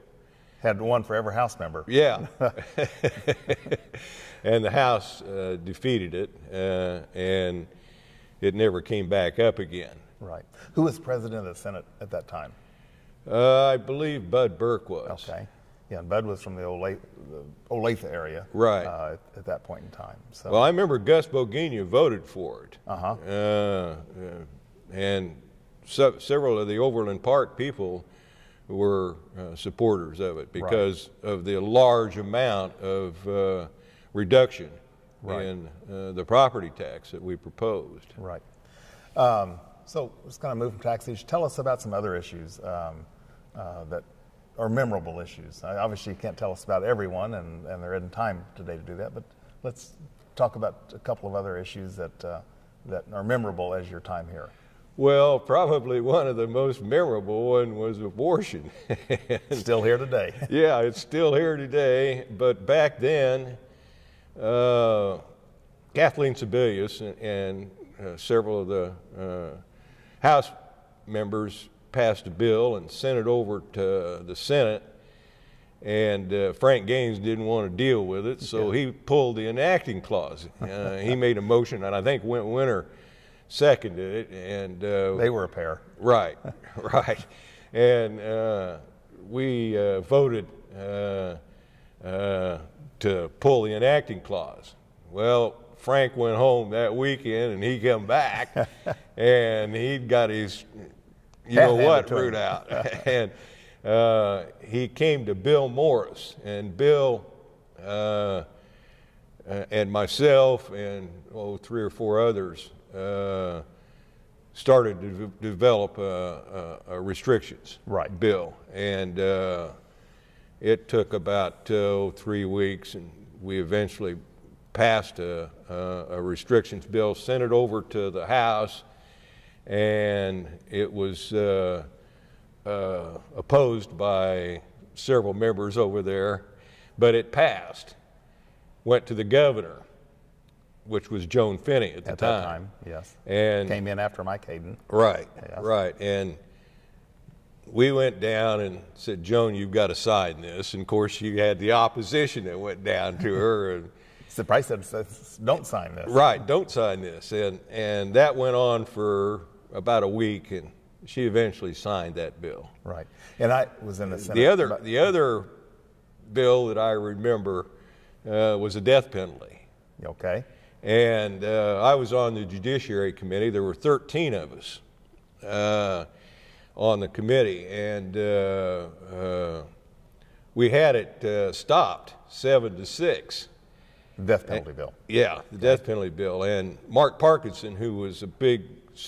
[SPEAKER 1] Had one for every House member.
[SPEAKER 2] Yeah. and the House uh, defeated it, uh, and it never came back up again.
[SPEAKER 1] Right. Who was president of the Senate at that time?
[SPEAKER 2] Uh, I believe Bud Burke was.
[SPEAKER 1] Okay. Yeah, and Bud was from the Olathe, the Olathe area.
[SPEAKER 2] Right.
[SPEAKER 1] Uh, at, at that point in time. So.
[SPEAKER 2] Well, I remember Gus Bogina voted for it.
[SPEAKER 1] Uh-huh.
[SPEAKER 2] Uh, uh, and so, several of the Overland Park people were uh, supporters of it because of the large amount of uh, reduction
[SPEAKER 1] Right.
[SPEAKER 2] in uh, the property tax that we proposed.
[SPEAKER 1] Right. Um, so let's kind of move from tax issues. Tell us about some other issues um, uh, that are memorable issues. I, obviously, you can't tell us about everyone, and, and there isn't time today to do that. But let's talk about a couple of other issues that uh, that are memorable as your time here.
[SPEAKER 2] Well, probably one of the most memorable one was abortion.
[SPEAKER 1] Still here today.
[SPEAKER 2] yeah, it's still here today, but back then, uh, Kathleen Sebelius and, and uh, several of the uh, House members passed a bill and sent it over to the Senate. And uh, Frank Gaines didn't want to deal with it, so he pulled the enacting clause. Uh, he made a motion, and I think Wint Winter seconded it. And uh,
[SPEAKER 1] they were a pair.
[SPEAKER 2] Right, right. And uh, we uh, voted uh, uh, to pull the enacting clause. Well, Frank went home that weekend and he come back and he got his, you know what, root out. and uh, he came to Bill Morris. And Bill and myself and oh, three or four others uh, started to de- develop a, a, a restrictions
[SPEAKER 1] Right.
[SPEAKER 2] bill, and uh, it took about uh, three weeks, and we eventually passed a, a, a restrictions bill, sent it over to the House, and it was uh, uh, opposed by several members over there, but it passed. Went to the governor, which was Joan Finney at the
[SPEAKER 1] At
[SPEAKER 2] time.
[SPEAKER 1] that time, yes.
[SPEAKER 2] And
[SPEAKER 1] Came in after Mike Hayden.
[SPEAKER 2] Right,
[SPEAKER 1] Yes.
[SPEAKER 2] right. And we went down and said, Joan, you've got to sign this. And of course, you had the opposition that went down to her. And,
[SPEAKER 1] Price said, says, don't sign this.
[SPEAKER 2] right, don't sign this. And, and that went on for about a week, and she eventually signed that bill.
[SPEAKER 1] Right. And I was in the Senate.
[SPEAKER 2] The other, the other bill that I remember uh, was a death penalty.
[SPEAKER 1] okay.
[SPEAKER 2] And uh, I was on the Judiciary Committee. There were 13 of us uh, on the committee, and uh, uh, we had it uh, stopped seven to six.
[SPEAKER 1] Death penalty bill.
[SPEAKER 2] Yeah, the death penalty bill. And Mark Parkinson, who was a big,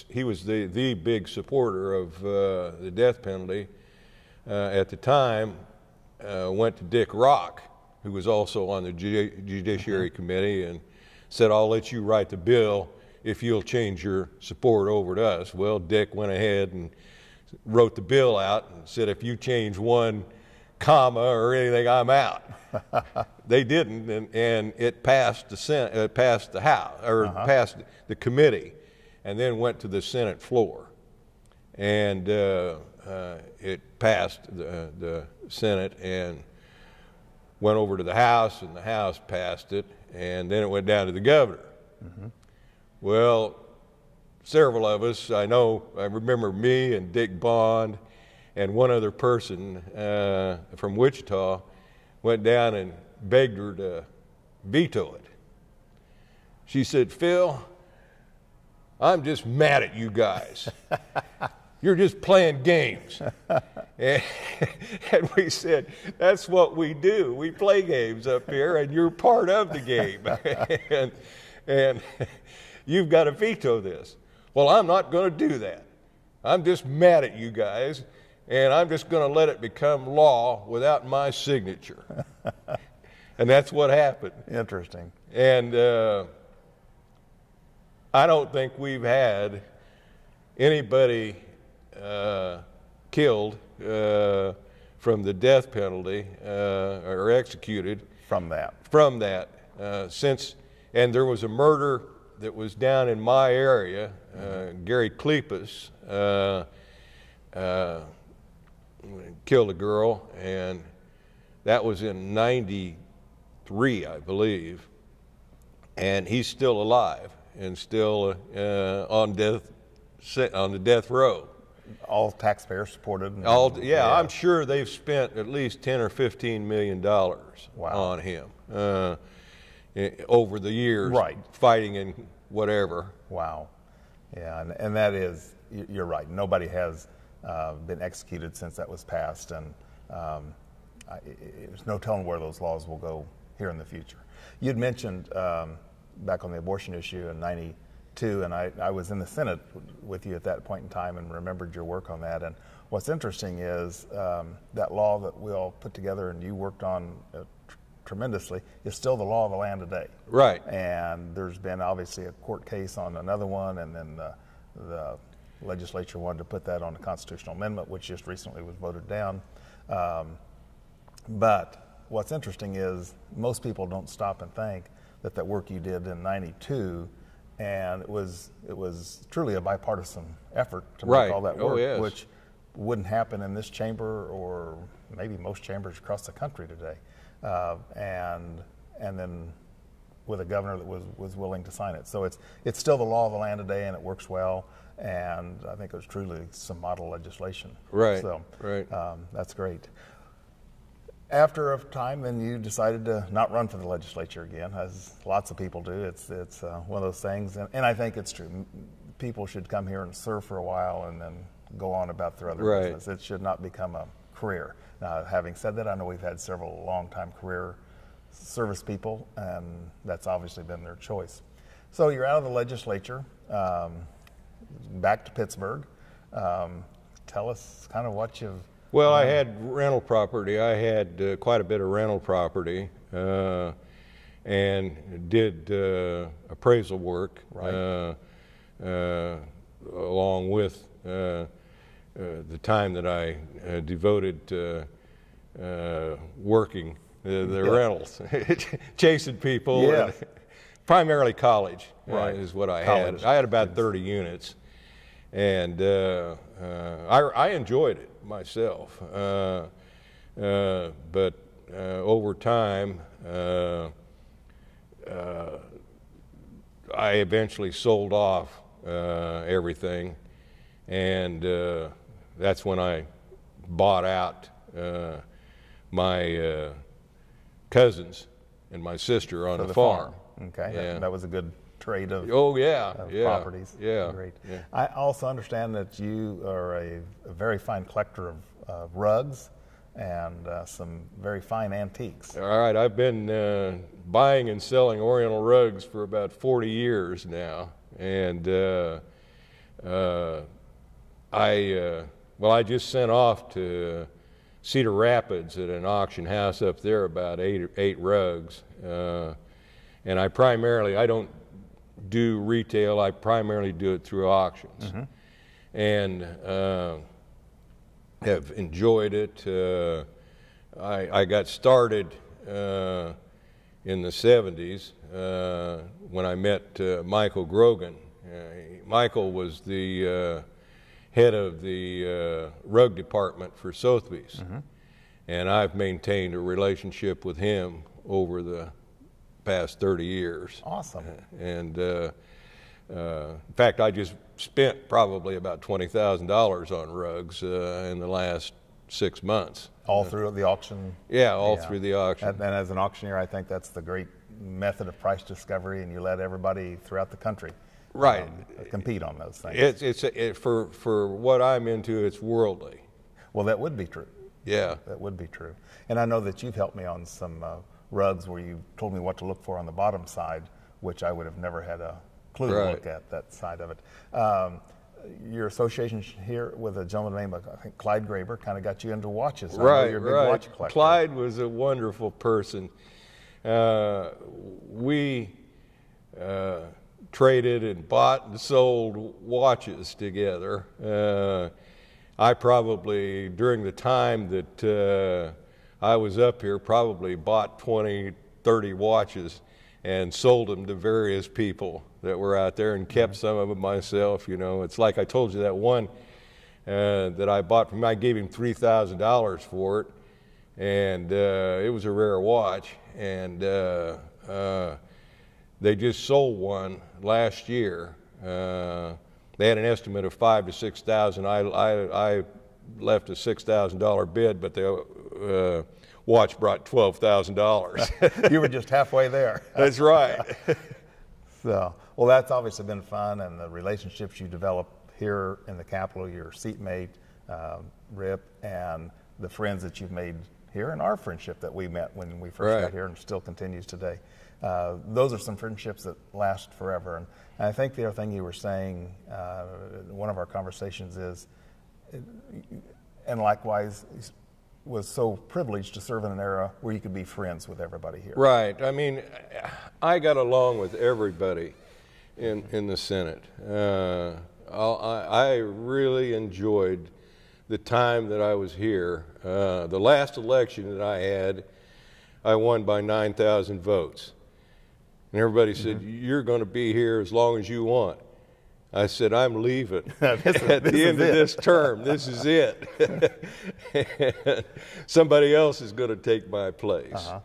[SPEAKER 2] he was the, the big supporter of uh, the death penalty uh, at the time, uh, went to Dick Rock, who was also on the Ju- Judiciary Committee, and said, I'll let you write the bill if you'll change your support over to us. Well, Dick went ahead and wrote the bill out and said, if you change one comma or anything, I'm out. they didn't, and, and it passed the Senate, uh, passed the House, or passed the committee, and then went to the Senate floor, and uh, uh, it passed the, the Senate and went over to the House, and the House passed it, and then it went down to the governor. Well, several of us, I know, I remember me and Dick Bond and one other person uh, from Wichita went down and begged her to veto it. She said, Phil, I'm just mad at you guys. You're just playing games. and, and, we said, That's what we do. We play games up here, and you're part of the game. and, and you've got to veto this. Well, I'm not going to do that. I'm just mad at you guys, and I'm just going to let it become law without my signature. and that's what happened.
[SPEAKER 1] Interesting.
[SPEAKER 2] And uh, I don't think we've had anybody killed uh, from the death penalty uh, or executed
[SPEAKER 1] from that.
[SPEAKER 2] From that, uh, since and there was a murder that was down in my area, mm-hmm. Gary Kleypas killed a girl, and that was in '93, I believe, and he's still alive and still uh, on death on the death row
[SPEAKER 1] all taxpayer supported.
[SPEAKER 2] All yeah, yeah, I'm sure they've spent at least ten or fifteen million dollars wow. on him uh, over the years,
[SPEAKER 1] right?
[SPEAKER 2] Fighting and whatever.
[SPEAKER 1] Wow, yeah, and, and that is you're right. Nobody has uh, been executed since that was passed, and um, I, there's no telling where those laws will go here in the future. You'd mentioned um, back on the abortion issue in '90 too, and I, I was in the Senate with you at that point in time and remembered your work on that. And what's interesting is um, that law that we all put together and you worked on uh, tr- tremendously is still the law of the land today.
[SPEAKER 2] Right.
[SPEAKER 1] And there's been obviously a court case on another one, and then the, the legislature wanted to put that on a constitutional amendment, which just recently was voted down. Um, but what's interesting is most people don't stop and think that that work you did in 92 and it was it was truly a bipartisan effort to
[SPEAKER 2] right.
[SPEAKER 1] make all that
[SPEAKER 2] oh,
[SPEAKER 1] work,
[SPEAKER 2] oh, yes.
[SPEAKER 1] which wouldn't happen in this chamber or maybe most chambers across the country today. Uh, and and then with a governor that was, was willing to sign it. So it's it's still the law of the land today, and it works well. And I think it was truly some model legislation.
[SPEAKER 2] Right.
[SPEAKER 1] So
[SPEAKER 2] right.
[SPEAKER 1] Um, that's great after a time, then you decided to not run for the legislature again, as lots of people do. It's it's uh, one of those things, and, and, I think it's true. People should come here and serve for a while and then go on about their other
[SPEAKER 2] right.
[SPEAKER 1] business. It should not become a career. Now, having said that, I know we've had several long-time career service people, and that's obviously been their choice. So you're out of the legislature, um, back to Pittsburg. Um, tell us kind of what you've
[SPEAKER 2] well, I had rental property. I had uh, quite a bit of rental property uh, and did uh, appraisal work
[SPEAKER 1] right.
[SPEAKER 2] Uh, uh, along with uh, the time that I devoted to working the, the yeah. rentals, chasing people.
[SPEAKER 1] Yeah.
[SPEAKER 2] primarily college
[SPEAKER 1] right.
[SPEAKER 2] is what I
[SPEAKER 1] college.
[SPEAKER 2] had. I had about 30 units, and uh, uh, I, I enjoyed it myself. Uh, uh, but uh, over time, uh, I eventually sold off everything, and that's when I bought out my cousins and my sister on
[SPEAKER 1] the,
[SPEAKER 2] the,
[SPEAKER 1] farm. farm. Okay,
[SPEAKER 2] yeah.
[SPEAKER 1] that, that was a good trade of,
[SPEAKER 2] oh, yeah,
[SPEAKER 1] of
[SPEAKER 2] yeah,
[SPEAKER 1] properties.
[SPEAKER 2] Yeah,
[SPEAKER 1] great.
[SPEAKER 2] Yeah.
[SPEAKER 1] I also understand that you are a, a very fine collector of uh, rugs and uh, some very fine antiques.
[SPEAKER 2] All right, I've been uh, buying and selling Oriental rugs for about 40 years now, and uh, uh, I uh, well, I just sent off to Cedar Rapids at an auction house up there about eight eight rugs, and I primarily I don't do retail. I primarily do it through auctions,
[SPEAKER 1] mm-hmm.
[SPEAKER 2] and uh, have enjoyed it. Uh, I, I, got started uh, in the 70s uh, when I met uh, Michael Grogan. Uh, Michael was the head of the rug department for Sotheby's.
[SPEAKER 1] Mm-hmm.
[SPEAKER 2] And I've maintained a relationship with him over the past 30 years.
[SPEAKER 1] Awesome.
[SPEAKER 2] And uh, uh, in fact, I just spent probably about $20,000 on rugs uh, in the last six months.
[SPEAKER 1] All through the auction?
[SPEAKER 2] Yeah, all yeah. through the auction.
[SPEAKER 1] And, and, as an auctioneer, I think that's the great method of price discovery, and you let everybody throughout the country
[SPEAKER 2] Right.
[SPEAKER 1] um, compete on those things.
[SPEAKER 2] It's, it's it, for, for what I'm into, it's worldly.
[SPEAKER 1] well, that would be true.
[SPEAKER 2] Yeah.
[SPEAKER 1] That would be true. And I know that you've helped me on some uh, rugs where you told me what to look for on the bottom side, which I would have never had a clue to look at that side of it. Um, your association here with a gentleman named I think Clyde Graeber kind of got you into watches.
[SPEAKER 2] Right,
[SPEAKER 1] you're a big
[SPEAKER 2] right.
[SPEAKER 1] watch collector.
[SPEAKER 2] Clyde was a wonderful person. Uh, we uh, traded and bought and sold watches together. Uh, I probably, during the time that uh, I was up here, probably bought 20, 30 watches and sold them to various people that were out there and kept some of them myself. You know, it's like I told you that one uh, that I bought from, I gave him three thousand dollars for it, and uh, it was a rare watch. And uh, uh, they just sold one last year. Uh, they had an estimate of five to six thousand. I, I, I left a six thousand dollar bid, but the uh, watch brought twelve thousand dollars.
[SPEAKER 1] you were just halfway there.
[SPEAKER 2] That's right.
[SPEAKER 1] So, well, that's obviously been fun, and the relationships you develop here in the capital, your seatmate, um, Rip, and the friends that you've made here, and our friendship that we met when we first got here and still continues today. Uh, those are some friendships that last forever. And, and I think the other thing you were saying, uh, in one of our conversations is, and likewise, was so privileged to serve in an era where you could be friends with everybody here.
[SPEAKER 2] Right. I mean, I got along with everybody in, in the Senate. Uh, I, I really enjoyed the time that I was here. Uh, the last election that I had, I won by 9,000 votes. And everybody said, You're going to be here as long as you want. I said, I'm leaving
[SPEAKER 1] This
[SPEAKER 2] at
[SPEAKER 1] this
[SPEAKER 2] the end of
[SPEAKER 1] it.
[SPEAKER 2] this term. This is it. Somebody else is going to take my place.
[SPEAKER 1] Uh-huh.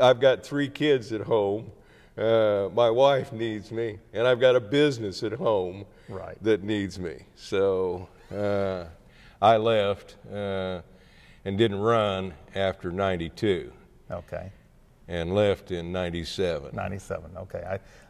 [SPEAKER 2] I've got three kids at home. Uh, my wife needs me, and I've got a business at home
[SPEAKER 1] Right.
[SPEAKER 2] that needs me. So uh, I left uh, and didn't run after 92
[SPEAKER 1] Okay.
[SPEAKER 2] And left in 97.
[SPEAKER 1] 97. Okay.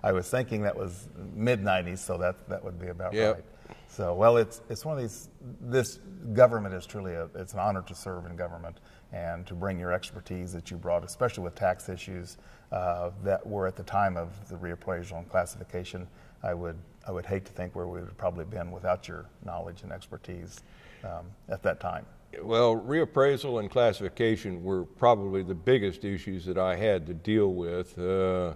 [SPEAKER 1] I, I was thinking that was mid 90s, so that, that would be about
[SPEAKER 2] Yep.
[SPEAKER 1] right. So, well, it's, it's one of these, this government is truly a, it's an honor to serve in government and to bring your expertise that you brought, especially with tax issues uh, that were at the time of the reappraisal and classification. I would, I would hate to think where we would have probably been without your knowledge and expertise um, at that time.
[SPEAKER 2] Well, reappraisal and classification were probably the biggest issues that I had to deal with. Uh,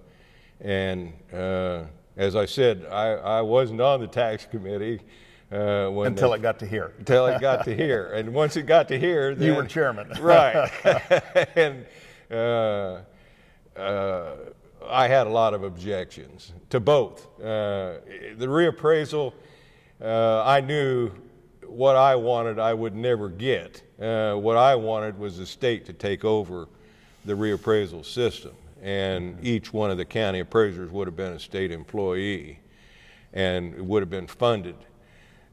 [SPEAKER 2] and uh, as I said, I, I wasn't on the tax committee uh, when
[SPEAKER 1] Until
[SPEAKER 2] they-
[SPEAKER 1] it got to here.
[SPEAKER 2] until it got to here. And once it got to here,
[SPEAKER 1] You were chairman.
[SPEAKER 2] right? and uh, uh, I had a lot of objections to both. Uh, the reappraisal, uh, I knew what I wanted I would never get. Uh, what I wanted was the state to take over the reappraisal system, and each one of the county appraisers would have been a state employee and it would have been funded.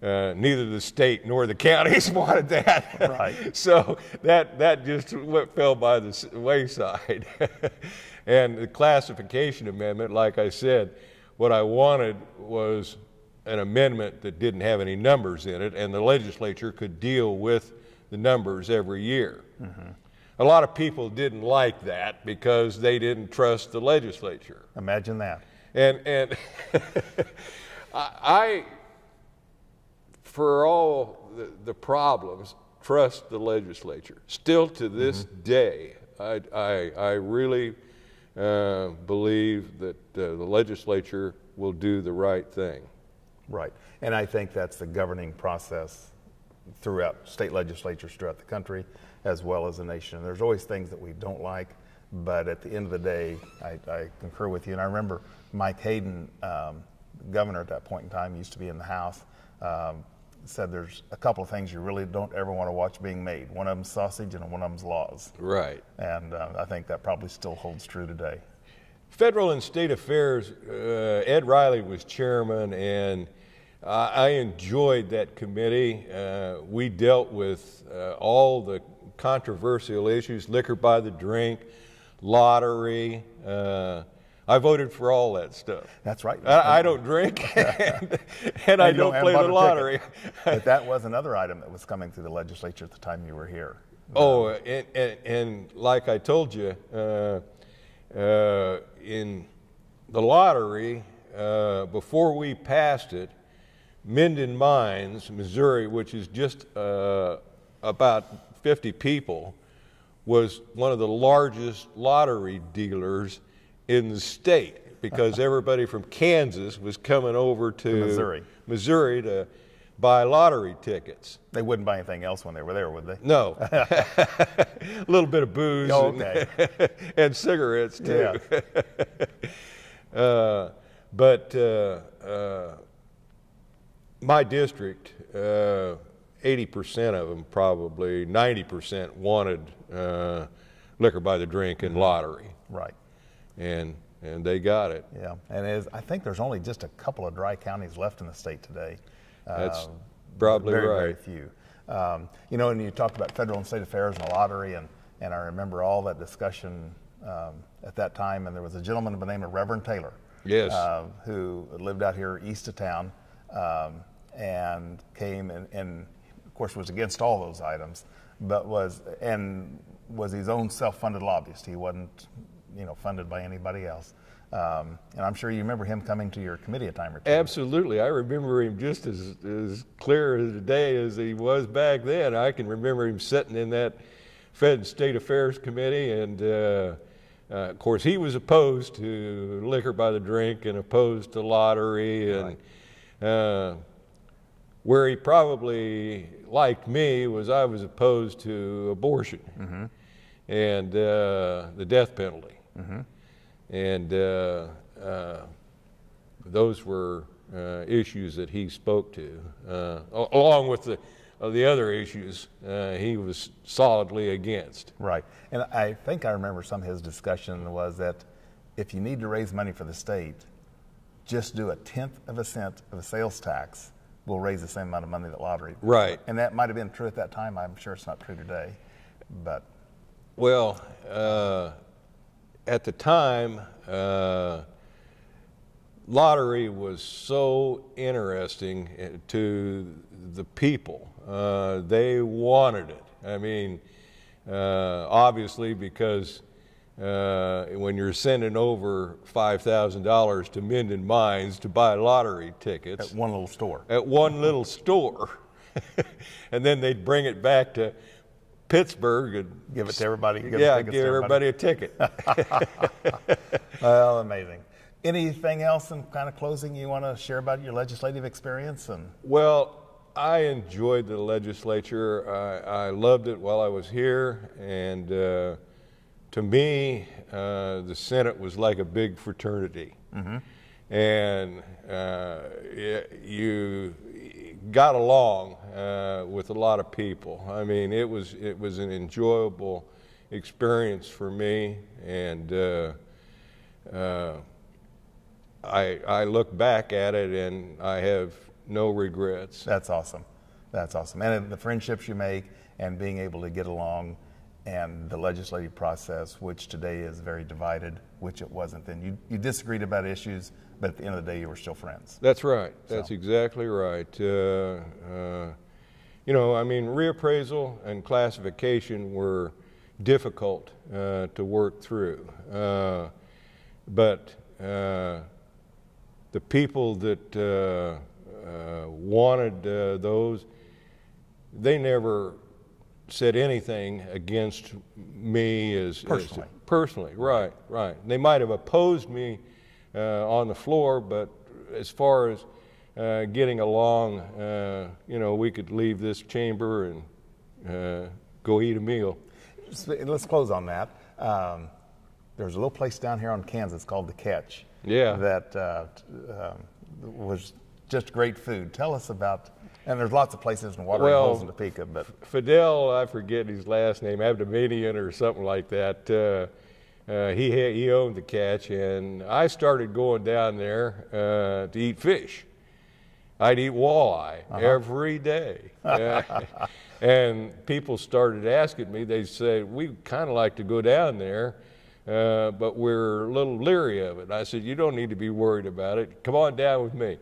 [SPEAKER 2] Uh, neither the state nor the counties wanted that.
[SPEAKER 1] Right.
[SPEAKER 2] so that, that just went, fell by the wayside. and the classification amendment, like I said, what I wanted was an amendment that didn't have any numbers in it, and the legislature could deal with the numbers every year. A lot of people didn't like that because they didn't trust the legislature.
[SPEAKER 1] Imagine that.
[SPEAKER 2] And and I, I, for all the, the problems, trust the legislature. Still to this day, I, I, I really uh, believe that uh, the legislature will do the right thing.
[SPEAKER 1] Right. And I think that's the governing process throughout state legislatures throughout the country as well as the nation. There's always things that we don't like, but at the end of the day, I, I concur with you. And I remember Mike Hayden, um, governor at that point in time, used to be in the House, um, said there's a couple of things you really don't ever want to watch being made. One of them's sausage and one of them's laws.
[SPEAKER 2] Right.
[SPEAKER 1] And uh, I think that probably still holds true today.
[SPEAKER 2] Federal and state affairs, uh, Ed Reilly was chairman, and I I enjoyed that committee. Uh, we dealt with uh, all the controversial issues liquor by the drink, lottery, uh, I voted for all that stuff.
[SPEAKER 1] That's right.
[SPEAKER 2] I, I don't drink, and, and I don't
[SPEAKER 1] have
[SPEAKER 2] play the lottery.
[SPEAKER 1] but that was another item that was coming through the legislature at the time you were here.
[SPEAKER 2] Oh, and, and, and like I told you, uh, uh, in the lottery, uh, before we passed it, Minden Mines, Missouri, which is just uh, about 50 people, was one of the largest lottery dealers in the state because everybody from Kansas was coming over to,
[SPEAKER 1] Missouri.
[SPEAKER 2] Missouri to buy lottery tickets.
[SPEAKER 1] They wouldn't buy anything else when they were there, would they?
[SPEAKER 2] No. a little bit of booze
[SPEAKER 1] Oh,
[SPEAKER 2] and,
[SPEAKER 1] okay.
[SPEAKER 2] and cigarettes too. uh, but uh, uh, my district, uh, 80% of them probably, 90% wanted uh, liquor by the drink and lottery.
[SPEAKER 1] Right.
[SPEAKER 2] And, and they got it.
[SPEAKER 1] Yeah, and as, I think there's only just a couple of dry counties left in the state today.
[SPEAKER 2] That's
[SPEAKER 1] Um,
[SPEAKER 2] probably
[SPEAKER 1] very,
[SPEAKER 2] right.
[SPEAKER 1] Very few. Um, you know, and you talked about federal and state affairs and the lottery, and, and I remember all that discussion um, at that time. And there was a gentleman by the name of Reverend Taylor,
[SPEAKER 2] Yes.
[SPEAKER 1] uh, who lived out here east of town, um, and came and, and, of course, was against all those items, but was and was his own self-funded lobbyist. He wasn't, you know, funded by anybody else. Um, and I'm sure you remember him coming to your committee a time or two.
[SPEAKER 2] Absolutely. I remember him just as, as clear as today as he was back then. I can remember him sitting in that Fed and State Affairs Committee, and uh, uh, of course, he was opposed to liquor by the drink and opposed to lottery. And uh, where he probably liked me was I was opposed to abortion and uh, the death penalty. And uh, uh, those were uh, issues that he spoke to, uh, along with the, the other issues uh, he was solidly against.
[SPEAKER 1] Right. And I think I remember some of his discussion was that if you need to raise money for the state, just do a tenth of a cent of a sales tax will raise the same amount of money that lottery.
[SPEAKER 2] Right.
[SPEAKER 1] And that might have been true at that time. I'm sure it's not true today. But
[SPEAKER 2] Well, uh, at the time, uh, lottery was so interesting uh, to the people. Uh, they wanted it. I mean, uh, obviously, because uh, when you're sending over $5,000 to Minden Mines to buy lottery tickets,
[SPEAKER 1] at one little store.
[SPEAKER 2] at one little store, and then they'd bring it back to Pittsburg and
[SPEAKER 1] Give it to everybody. Give
[SPEAKER 2] yeah, give everybody a ticket.
[SPEAKER 1] Well, amazing. Anything else in kind of closing you want to share about your legislative experience? And
[SPEAKER 2] well, I enjoyed the legislature. I, I loved it while I was here, and uh, to me, uh, the Senate was like a big fraternity, and uh, you got along uh, with a lot of people. I mean, it was it was an enjoyable experience for me, and. Uh, uh, I, I look back at it and I have no regrets.
[SPEAKER 1] That's awesome. That's awesome. And the friendships you make and being able to get along and the legislative process, which today is very divided, which it wasn't then. You, you disagreed about issues, but at the end of the day, you were still friends.
[SPEAKER 2] That's right. That's
[SPEAKER 1] So.
[SPEAKER 2] exactly right. Uh, uh, you know, I mean, reappraisal and classification were difficult uh, to work through. Uh, but uh, the people that uh, uh, wanted uh, those, they never said anything against me as as-
[SPEAKER 1] Personally.
[SPEAKER 2] personally, right, right. They might have opposed me uh, on the floor, but as far as uh, getting along, uh, you know, we could leave this chamber and uh, go eat a meal.
[SPEAKER 1] Let's close on that. Um, there's a little place down here on Kansas called The Catch.
[SPEAKER 2] Yeah.
[SPEAKER 1] That uh, um, was just great food. Tell us about, and there's lots of places in Watering
[SPEAKER 2] Well,
[SPEAKER 1] Holes in Topeka, but
[SPEAKER 2] Fidel, I forget his last name, Abdominian or something like that. Uh, uh, he had, he owned the catch, and I started going down there uh, to eat fish. I'd eat walleye every day, Uh, and people started asking me. they'd say, "We kind of like to go down there uh, but we're a little leery of it. I said, You don't need to be worried about it. Come on down with me.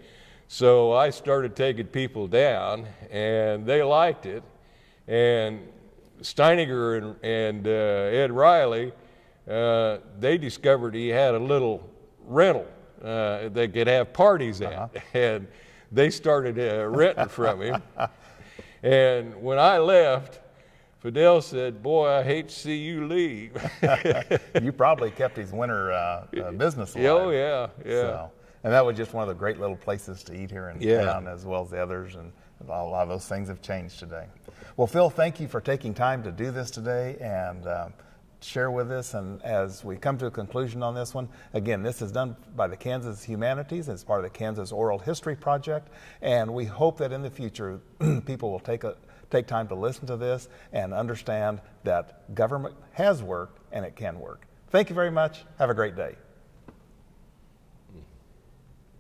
[SPEAKER 2] So I started taking people down, and they liked it. And Steiniger and, and uh, Ed Reilly, uh, they discovered he had a little rental uh, they could have parties at. Uh-huh. And they started uh, renting from him. And when I left, Fidel said, Boy, I hate to see you leave.
[SPEAKER 1] you probably kept his winter uh, uh, business alive.
[SPEAKER 2] Oh, yeah, yeah.
[SPEAKER 1] So, and that was just one of the great little places to eat here in
[SPEAKER 2] yeah.
[SPEAKER 1] town, as well as the others. And a lot of those things have changed today. Well, Phil, thank you for taking time to do this today and um, share with us. And as we come to a conclusion on this one, again, this is done by the Kansas Humanities as part of the Kansas Oral History Project. And we hope that in the future, people will take a take time to listen to this and understand that government has worked and it can work. Thank you very much. Have a great day.